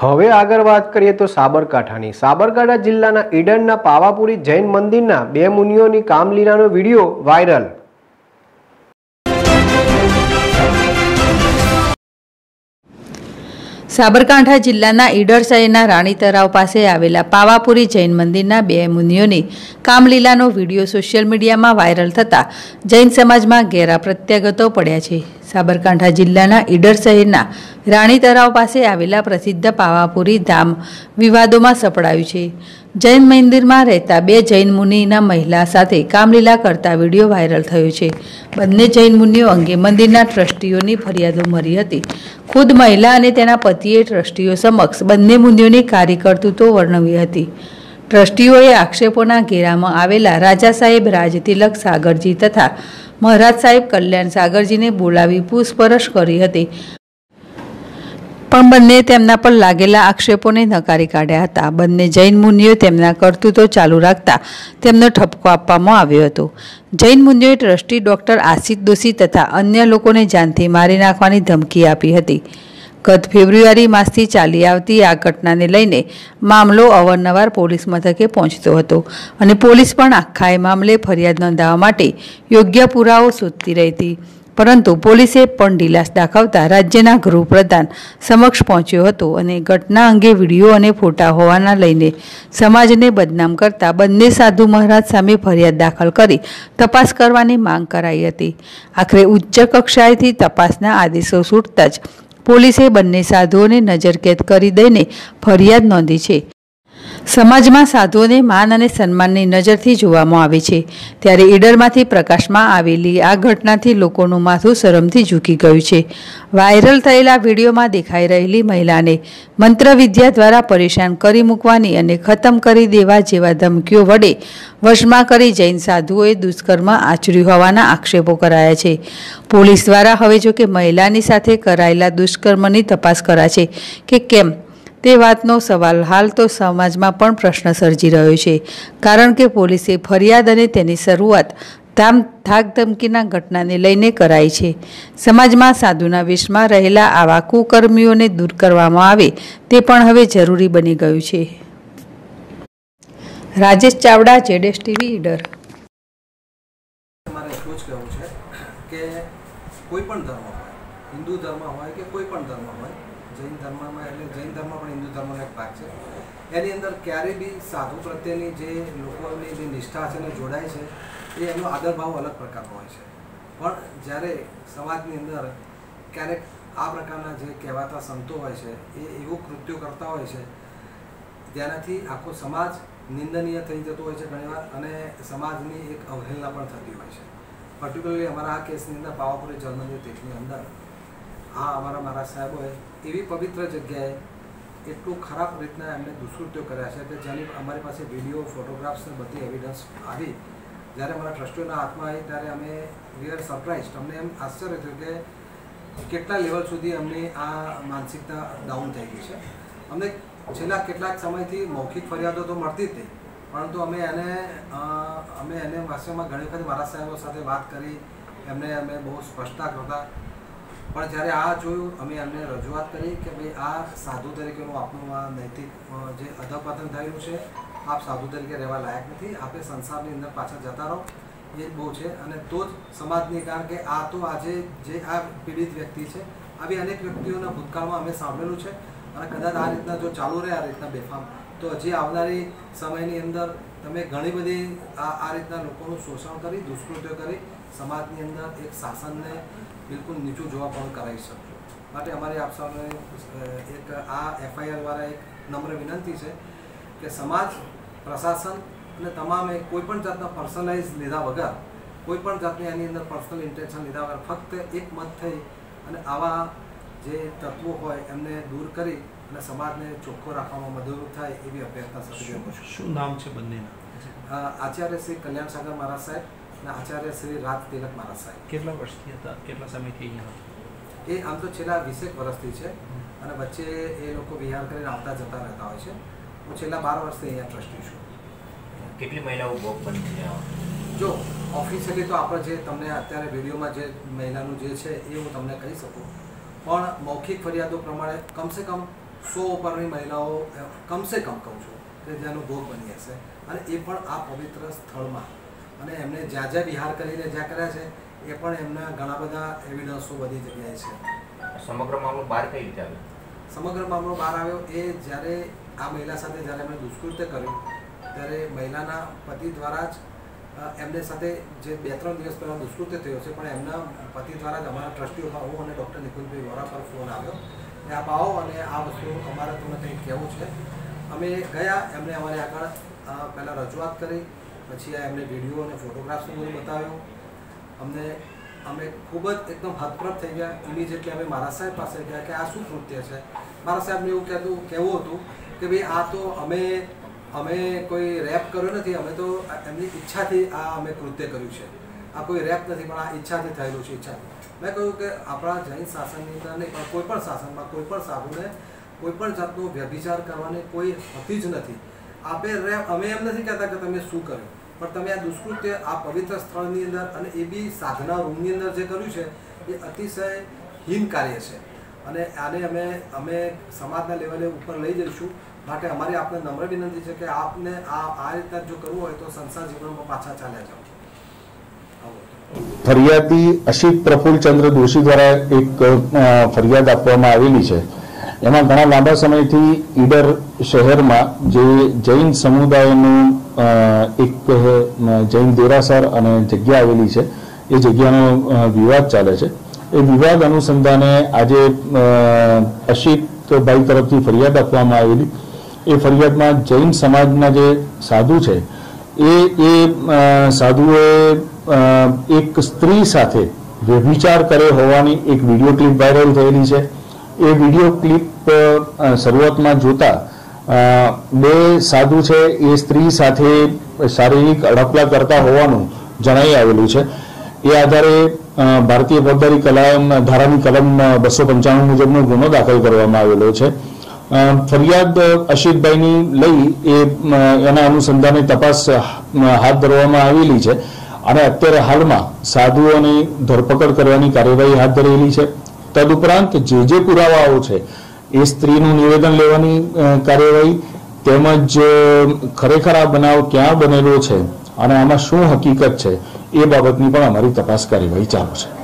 હવે આગળ વાત કરીએ તો સાબરકાંઠાની. સાબરકાંઠા જિલ્લાના ઈડનના પાવાપુરી જૈન મંદિરના બે મુનિઓની કામલીલાનો વીડિયો વાયરલ. સાબરકાંઠા જિલ્લાના ઈડર શહેરના રાણી તળાવ પાસે આવેલા પાવાપુરી જૈન મંદિરના બે મુનિઓની કામલીલાનો વીડિયો સોશિયલ મીડિયામાં વાયરલ થતાં જૈન સમાજમાં ઘેરા પ્રત્યાગતો પડ્યા છે. સાબરકાંઠા જિલ્લાના ઈડર શહેરના રાણી તળાવ પાસે આવેલા પ્રસિદ્ધ પાવાપુરી ધામ વિવાદોમાં સપડાયું છે. જૈન મંદિરમાં રહેતા બે જૈન મુનિના મહિલા સાથે કામલીલા કરતા વીડિયો વાયરલ થયો છે. બંને જૈન મુનિઓ અંગે મંદિરના ટ્રસ્ટીઓની ફરિયાદો મળી હતી. ખુદ મહિલા અને તેના પતિએ ટ્રસ્ટીઓ સમક્ષ બંને મુનિઓની કાર્યકર્તૃત્વ વર્ણવી હતી. ટ્રસ્ટીઓએ આક્ષેપોના ઘેરામાં આવેલા રાજા સાહેબ રાજતિલક સાગરજી તથા મહારાજ સાહેબ કલ્યાણ સાગરજીને બોલાવી પૂછપરછ કરી હતી. પણ બંને તેમના પર લાગેલા આક્ષેપોને નકારી કાઢ્યા હતા. બંને જૈન મુનિઓ તેમના કરતૂતો ચાલુ રાખતા તેમનો ઠપકો આપવામાં આવ્યો હતો. જૈન મુનિઓએ ટ્રસ્ટી ડૉક્ટર આશિત દોશી તથા અન્ય લોકોને જાનથી મારી નાખવાની ધમકી આપી હતી. ગત ફેબ્રુઆરી માસથી ચાલી આવતી આ ઘટનાને લઈને મામલો અવારનવાર પોલીસ મથકે પહોંચતો હતો અને પોલીસ પણ આખા એ મામલે ફરિયાદ નોંધાવવા માટે યોગ્ય પુરાવો શોધતી રહી હતી પરંતુ પોલીસે પણ ઢીલાસ દાખવતા રાજ્યના ગૃહપ્રધાન સમક્ષ પહોંચ્યો હતો અને ઘટના અંગે વીડિયો અને ફોટા હોવાના લઈને સમાજને બદનામ કરતા બંને સાધુ મહારાજ સામે ફરિયાદ દાખલ કરી તપાસ કરવાની માંગ કરાઈ હતી. આખરે ઉચ્ચ કક્ષાએથી તપાસના આદેશો છૂટતા જ પોલીસે બંને સાધુઓને નજરકેદ કરી દઈને ફરિયાદ નોંધી છે. સમાજમાં સાધુઓને માન અને સન્માનની નજરથી જોવામાં આવે છે. ત્યારે ઈડરમાંથી પ્રકાશમાં આવેલી આ ઘટનાથી લોકોનું માથું શરમથી ઝૂકી ગયું છે. વાયરલ થયેલા વિડીયોમાં દેખાઈ રહેલી મહિલાને મંત્રવિદ્યા દ્વારા પરેશાન કરી મૂકવાની અને ખતમ કરી દેવા જેવા ધમકીઓ વડે વશમાં કરી જૈન સાધુઓએ દુષ્કર્મ આચર્યું હોવાના આક્ષેપો કરાયા છે. પોલીસ દ્વારા હવે જો કે મહિલાની સાથે કરાયેલા દુષ્કર્મની તપાસ કરાશે કે કેમ તે વાતનો સવાલ હાલ તો સમાજમાં પણ પ્રશ્ન સર્જી રહ્યો છે. કારણ કે પોલીસે ફરિયાદ અને તેની શરૂઆત ધામ ધમકીના ઘટનાને લઈને કરાઈ છે. સમાજમાં સાધુના વેશમાં રહેલા આવા કુકર્મીઓને દૂર કરવામાં આવે તે પણ હવે જરૂરી બની ગયું છે. રાજેશ ચાવડા, જેડેશ ટીવી, ઈડર. કોઈ પણ ધર્મ હોય, હિન્દુ ધર્મ હોય કે કોઈ પણ ધર્મ હોય જૈન ધર્મમાં એટલે જૈન ધર્મ પણ હિન્દુ ધર્મનો એક ભાગ છે. એની અંદર ક્યારેય બી સાધુ પ્રત્યેની જે લોકોની જે નિષ્ઠા છે ને જોડાય છે, એ એનો આદરભાવ અલગ પ્રકારનો હોય છે. પણ જ્યારે સમાજની અંદર ક્યારેક આ પ્રકારના જે કહેવાતા સંતો હોય છે, એ એવું કૃત્યો કરતા હોય છે, જેનાથી આખો સમાજ નિંદનીય થઈ જતો હોય છે ઘણીવાર અને સમાજની એક અવહેલના પણ થતી હોય છે. પર્ટિક્યુલરલી અમારા આ કેસની અંદર પાવાપુરી જર્મની તીર્થની અંદર આ અમારા મારા સાહેબોએ એવી પવિત્ર જગ્યાએ એટલું ખરાબ રીતના એમને દુષ્કૃત્યો કર્યા છે કે જેની અમારી પાસે વીડિયો ફોટોગ્રાફ્સ ને બધી એવિડન્સ આવી. જ્યારે અમારા ટ્રસ્ટીઓના હાથમાં આવી ત્યારે અમે વી સરપ્રાઇઝ અમને એમ આશ્ચર્ય થયું કે કેટલા લેવલ સુધી અમને આ માનસિકતા ડાઉન થઈ ગઈ છે. અમને છેલ્લા કેટલાક સમયથી મૌખિક ફરિયાદો તો મળતી જ નહીં પરંતુ અમે એને અમે એને વાસ્યમાં ઘણી વખત મારા સાહેબો સાથે વાત કરી, એમને અમે બહુ સ્પષ્ટતા કરતા. પણ જ્યારે આ જોયું, અમે એમને રજૂઆત કરી કે ભાઈ આ સાધુ તરીકેનું આપનું આ નૈતિક જે અધપતન થયેલું છે, આપ સાધુ તરીકે રહેવા લાયક નથી આપણે સંસારની અંદર પાછા જતા રહો. એ બહુ છે. અને તો જ સમાજની, કારણ કે આ તો આજે જે આ પીડિત વ્યક્તિ છે, આવી અનેક વ્યક્તિઓના ભૂતકાળમાં અમે સાંભળેલું છે. અને કદાચ આ રીતના જો ચાલુ રહે આ રીતના બેફામ, તો હજી આવનારી સમયની અંદર તમે ઘણી બધી આ આ રીતના લોકોનું શોષણ કરી દુષ્કૃત્યો કરી, સમાજની અંદર એક શાસનને બિલકુલ નીચું જોવા પણ કરાવી શકશો માટે અમારી આપ સૌને એક આ એફઆઈઆર દ્વારા એક નમ્ર વિનંતી છે કે સમાજ પ્રશાસન અને તમામે કોઈ પણ જાતના પર્સનલાઇઝ લીધા વગર કોઈ પણ જાતની એની અંદર પર્સનલ ઇન્ટેન્શન લીધા વગર ફક્ત એક મત થઈ અને આવા જે તત્વો હોય એમને દૂર કરી અને સમાજને ચોખ્ખો રાખવામાં મદદરૂપ થાય એવી અભ્યર્થના સાથે શું છું. શું નામ છે બંનેના? આચાર્ય શ્રી કલ્યાણ સાગર મહારાજ સાહેબ. અને આચાર્ય શ્રી રાજ તિલક મહારાજ સાહેબ. કેટલા વર્ષથી હતા? કેટલા સમયથી અહીંયા? એ આમ તો છેલ્લા વીસેક વર્ષથી છે અને વચ્ચે એ લોકો વિહાર કરીને આવતા જતા રહેતા હોય છે. હું છેલ્લા બાર વર્ષથી અહીંયા ટ્રસ્ટી છું. કેટલી મહિલાઓ ભોગ બની જો ઓફિશિયલી તો આપણે જે તમને અત્યારે વિડીયોમાં જે મહિલાનું જે છે એ હું તમને કહી શકું. પણ મૌખિક ફરિયાદો પ્રમાણે કમસે કમ સો ઉપરની મહિલાઓ કમસે કમ કહું છું કે જેનો ભોગ બની હશે. અને એ પણ આ પવિત્ર સ્થળમાં. અને એમને જ્યાં જ્યાં વિહાર કરીને જ્યાં કર્યા છે એ પણ એમના ઘણા બધા એવિડન્સો બધી જગ્યાએ છે. સમગ્ર મામલો બહાર કઈ રીતે આવ્યો? સમગ્ર મામલો બહાર આવ્યો એ જ્યારે આ મહિલા સાથે જ્યારે એમણે દુષ્કૃત્ય કર્યું ત્યારે મહિલાના પતિ દ્વારા જ એમને સાથે જે બે ત્રણ દિવસ પહેલાં દુષ્કૃત્ય થયો છે પણ એમના પતિ દ્વારા જ અમારા ટ્રસ્ટીઓમાં હું અને ડૉક્ટર નિકુંજભાઈ વોરા પર ફોન આવ્યો. કે આપ આવો અને આ વસ્તુ અમારે તમને કંઈક કહેવું છે. અમે ગયા એમણે અમારી આગળ પહેલાં રજૂઆત કરી. પછી આ એમને વીડિયો અને ફોટોગ્રાફ્સનું બધું બતાવ્યો. અમને, અમે ખૂબ જ એકદમ હતપ્રત થઈ ગયા ઇમિજિએટલી અમે મારા સાહેબ પાસે ગયા કે આ શું કૃત્ય છે? મારા સાહેબને એવું કહેતું, કહેવું હતું કે ભાઈ, આ તો અમે અમે કોઈ રેપ કર્યો નથી, અમે તો એમની ઈચ્છાથી આ અમે કૃત્ય કર્યું છે. આ કોઈ રેપ નથી, પણ આ ઈચ્છાથી થયેલું છે ઈચ્છા મેં કહ્યું કે આપણા જૈન શાસનની અંદર નહીં, પણ કોઈ પણ શાસનમાં કોઈ પણ સાધુને કોઈ પણ જાતનો વ્યભિચાર કરવાની કોઈ હતી જ નથી. આપે અમે એમ નથી કહેતા કે તમે શું કર્યું. પણ તમે આ દુષ્કૃત્ય, આ પવિત્ર સ્થળની અંદર અને એ બી સાધના રૂમની અંદર જે કર્યું છે, એ અતિશય હીન કાર્ય છે. અને આને અમે અમે સમાજના લેવલે ઉપર લઈ જઈશું. માટે અમારી આપને નમ્ર વિનંતી છે કે આપને આ આ રીતના જો કરવું હોય તો સંસાર જીવનમાં પાછા ચાલ્યા જાઓ. ફરિયાદી અશિત પ્રફુલ્લચંદ્ર દોશી દ્વારા એક ફરિયાદ આપવામાં આવેલી છે. એમાં ઘણા લાંબા સમયથી ઈડર શહેરમાં જે જૈન સમુદાયનું એક જૈન દેરાસર અને જગ્યા આવેલી છે, એ જગ્યાનો વિવાદ ચાલે છે. એ વિવાદ અનુસંધાને આજે અશિતભાઈ તરફથી ફરિયાદ આપવામાં આવેલી. એ ફરિયાદમાં જૈન સમાજના જે સાધુ છે, એ એ સાધુએ એક સ્ત્રી સાથે વ્યભિચાર કર્યો હોવાની એક વીડિયો ક્લિપ વાયરલ થયેલી છે. એ વીડિયો ક્લિપ શરૂઆતમાં જોતા બે સાધુ છે, એ સ્ત્રી સાથે શારીરિક અડપલા કરતા હોવાનું જણાઈ આવેલું છે. એ આધારે ભારતીય ફોજદારી કલમ, ધારાની કલમ બસો પંચાણું મુજબનો ગુનો દાખલ કરવામાં આવેલો છે. ફરિયાદ અશિતભાઈની લઈ એ એના અનુસંધાને તપાસ હાથ ધરવામાં આવેલી છે. અને અત્યારે હાલમાં સાધુઓની ધરપકડ કરવાની કાર્યવાહી હાથ ધરેલી છે. તદુપરાંત જે જે પુરાવાઓ છે, એ સ્ત્રીનું નિવેદન લેવાની કાર્યવાહી તેમજ ખરેખર આ બનાવ ક્યાં બનેલો છે અને આમાં શું હકીકત છે, એ બાબતની પણ અમારી તપાસ કાર્યવાહી ચાલુ છે.